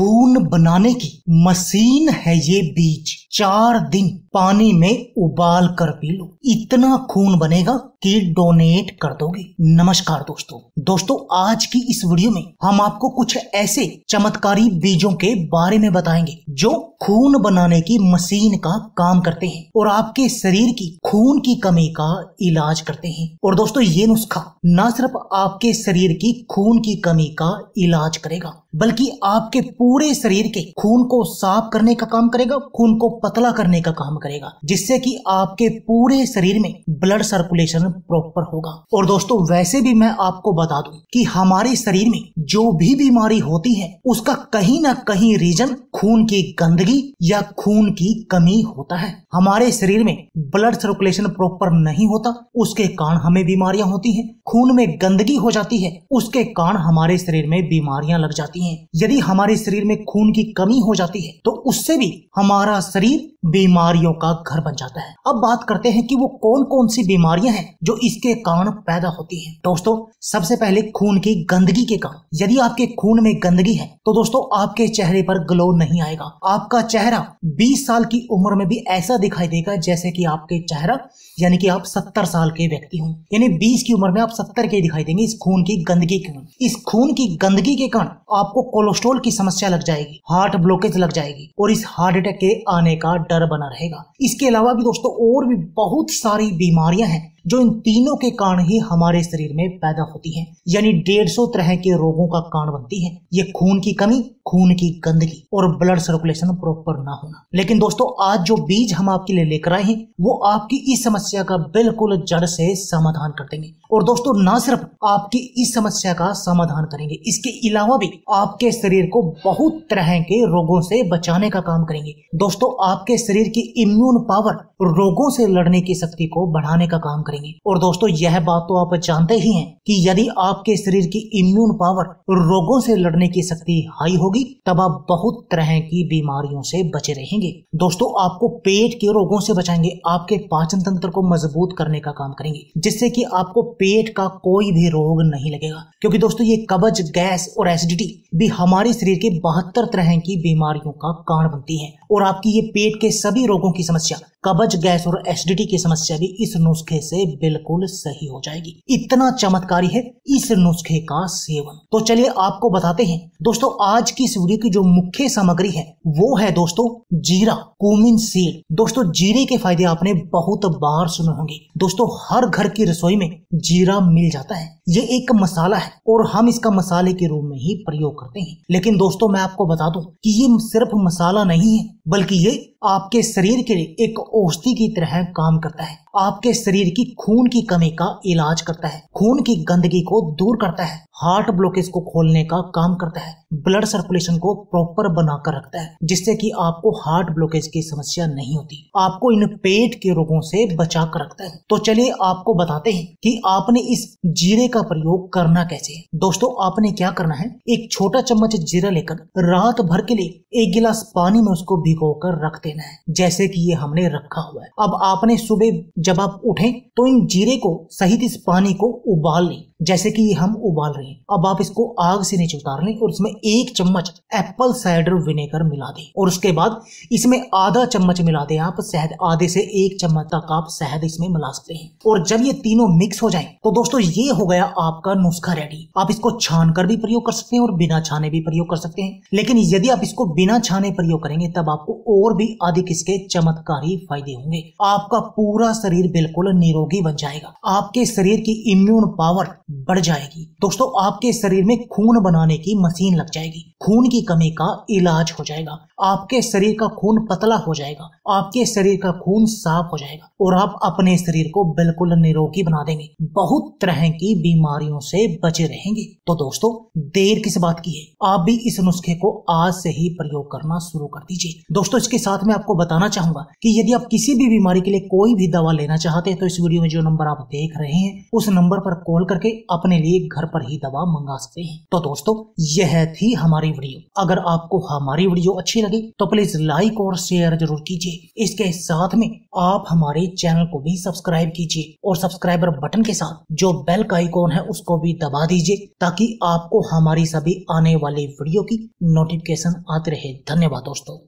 खून बनाने की मशीन है ये बीज। चार दिन पानी में उबाल कर पी लो। इतना खून बनेगा कि डोनेट कर दोगे। नमस्कार दोस्तों। दोस्तों, आज की इस वीडियो में हम आपको कुछ ऐसे चमत्कारी बीजों के बारे में बताएँगे, जो खून बनाने की मशीन का काम करते हैं और आपके शरीर की खून की कमी का इलाज करते हैं। और दोस्तों, ये नुस्खा न सिर्फ़ आपके शरीर की खून की कमी का इलाज करेगा, बल्कि आपके पूरे शरीर के खून को साफ़ करने का काम करेगा, खून को पतला करने का काम करेगा, जिससे कि आपके पूरे शरीर में ब्लड सर्कुलेशन प्रॉपर होगा। और दोस्तों, वैसे भी मैं आपको बता दूँ कि हमारे शरीर में जो भी बीमारी होती है, उसका कहीं ना कहीं रीजन खून की गंदगी या खून की कमी होता है। हमारे शरीर में ब्लड सर्कुलेशन प्रॉपर नहीं होता, उसके कारण हमें बीमारियाँ होती हैं। खून में गंदगी हो जाती है, उसके कारण हमारे शरीर में बीमारियाँ लग जाती हैं। यदि हमारे शरीर में खून की कमी हो जाती है तो उससे भी हमारा शरीर बीमारियों का घर बन जाता है। अब बात करते हैं कि वो कौन कौन सी बीमारियाँ हैं जो इसके कारण पैदा होती हैं। दोस्तों, सबसे पहले खून की गंदगी के कारण। यदि आपके खून में गंदगी है तो दोस्तों, आपके चेहरे पर ग्लो नहीं आएगा। आपका चेहरा 20 साल की उम्र में भी ऐसा दिखाई देगा जैसे कि आपके चेहरा, यानी कि आप 70 साल के व्यक्ति हो। यानी 20 की उम्र में आप 70 के दिखाई देंगे इस खून की गंदगी के कारण। इस खून की गंदगी के कारण आपको कोलेस्ट्रोल की समस्या लग जाएगी हार्ट ब्लॉकेज लग जाएगी और इस हार्ट अटैक के आने का डर बना रहेगा। इसके अलावा भी दोस्तों और भी बहुत सारी बीमारियाँ हैं। जो इन तीनों के कारण ही हमारे शरीर में पैदा होती हैं, यानी डेढ़ सौ तरह के रोगों का कारण बनती है। ये खून की कमी, खून की गंदगी और ब्लड सर्कुलेशन प्रॉपर ना होना। लेकिन दोस्तों, आज जो बीज हम आपके लिए लेकर आए हैं, वो आपकी इस समस्या का बिल्कुल जड़ से समाधान कर देंगे। और दोस्तों, ना सिर्फ़ आपकी इस समस्या का समाधान करेंगे, इसके अलावा भी आपके शरीर को बहुत तरह के रोगों से बचाने का काम करेंगे। दोस्तों, आपके शरीर की इम्यून पावर रोगों से लड़ने की शक्ति को बढ़ाने का काम करेंगे। और दोस्तों, यह बात तो आप जानते ही हैं कि यदि आपके शरीर की इम्यून पावर रोगों से लड़ने की शक्ति हाई होगी, तब आप बहुत तरह की बीमारियों से बचे रहेंगे। दोस्तों, आपको पेट के रोगों से बचाएँगे, आपके पाचन तंत्र को मज़बूत करने का काम करेंगे, जिससे कि आपको पेट का कोई भी रोग नहीं लगेगा। क्योंकि दोस्तों, ये कब्ज, गैस और एसिडिटी भी हमारे शरीर के बहत्तर तरह की बीमारियों का कारण बनती है। और आपकी ये पेट के सभी रोगों की समस्या, कब्ज, गैस और एसिडिटी की समस्या भी इस नुस्खे से बिल्कुल सही हो जाएगी। इतना चमत्कारी है इस नुस्खे का सेवन। तो चलिए आपको बताते हैं। दोस्तों, आज की इस वीडियो की जो मुख्य सामग्री है, वो है दोस्तों, जीरा, कुमिन सीड। दोस्तों, जीरे के फ़ायदे आपने बहुत बार सुने होंगे। दोस्तों, हर घर की रसोई में जीरा मिल जाता है। ये एक मसाला है और हम इसका मसाले के रूप में ही प्रयोग करते हैं। लेकिन दोस्तों, मैं आपको बता दूँ कि ये सिर्फ़ मसाला नहीं है, बल्कि ये आपके शरीर के लिए एक औषधि की तरह काम करता है। आपके शरीर की खून की कमी का इलाज करता है। खून की गंदगी को दूर करता है। हार्ट ब्लॉकेज को खोलने का काम करता है। ब्लड सर्कुलेशन को प्रॉपर बनाकर रखता है, जिससे कि आपको हार्ट ब्लॉकेज की समस्या नहीं होती। आपको इन पेट के रोगों से बचा कर रखता है। तो चलिए आपको बताते हैं कि आपने इस जीरे का प्रयोग करना कैसे है। दोस्तों, आपने क्या करना है? एक छोटा चम्मच जीरा लेकर रात भर के लिए एक गिलास पानी में उसको भिगो कर रख देना है, जैसे कि ये हमने रखा हुआ है। अब आपने सुबह जब आप उठें तो इन जीरे को, सहित इस पानी को उबाल लें। जैसे कि हम उबाल रहे हैं। अब आप इसको आग से नीचे उतार लें और इसमें एक चम्मच एप्पल साइडर विनेगर मिला दें। और उसके बाद इसमें आधा चम्मच मिला दें आप, शहद आधे से एक चम्मच तक आप शहद इसमें मिला सकते हैं। और जब ये तीनों मिक्स हो जाए तो दोस्तों ये हो गया आपका नुस्खा रेडी। आप इसको छान कर भी प्रयोग कर सकते हैं और बिना छाने भी प्रयोग कर सकते हैं। लेकिन यदि आप इसको बिना छाने प्रयोग करेंगे, तब आपको और भी अधिक इसके चमत्कारी फ़ायदे होंगे। आपका पूरा शरीर बिल्कुल निरोगी बन जाएगा। आपके शरीर की इम्यून पावर बढ़ जाएगी। दोस्तों, आपके शरीर में खून बनाने की मशीन लग जाएगी। खून की कमी का इलाज हो जाएगा। आपके शरीर का खून पतला हो जाएगा। आपके शरीर का खून साफ़ हो जाएगा और आप अपने शरीर को बिल्कुल निरोगी बना देंगे। बहुत तरह की बीमारियों से बचे रहेंगे। तो दोस्तों, देर किस बात की है? आप भी इस नुस्खे को आज से ही प्रयोग करना शुरू कर दीजिए। दोस्तों, इसके साथ में आपको बताना चाहूँगा कि यदि आप किसी भी बीमारी के लिए कोई भी दवा लेना चाहते हैं तो इस वीडियो में जो नंबर आप देख रहे हैं, उस नंबर पर कॉल करके अपने लिए घर पर ही दवा मंगा सकते हैं। तो दोस्तों, यह थी हमारी वीडियो। अगर आपको हमारी वीडियो अच्छी लगी तो प्लीज़ लाइक और शेयर ज़रूर कीजिए। इसके साथ में आप हमारे चैनल को भी सब्सक्राइब कीजिए और सब्सक्राइबर बटन के साथ जो बेल का आइकॉन है, उसको भी दबा दीजिए, ताकि आपको हमारी सभी आने वाली वीडियो की नोटिफिकेशन आते रहे। धन्यवाद दोस्तों।